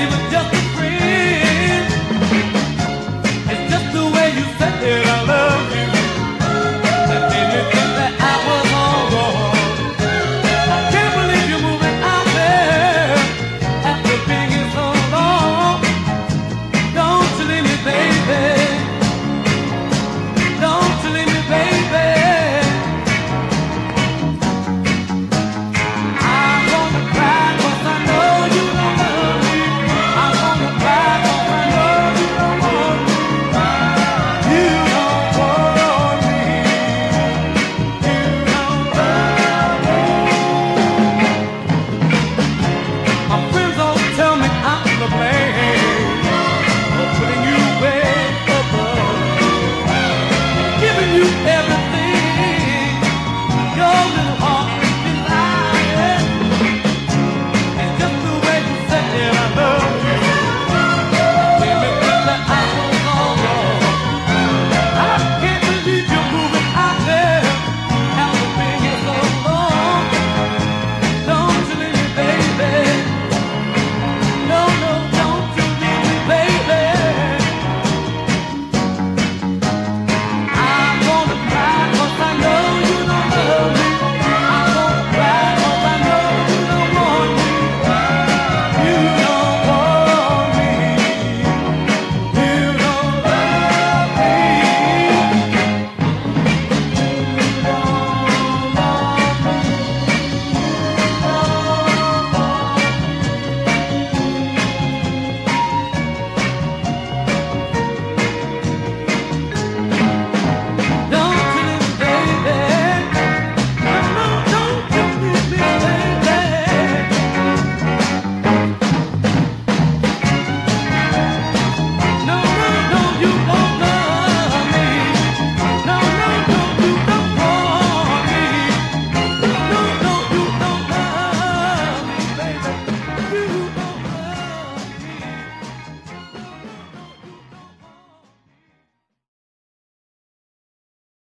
you were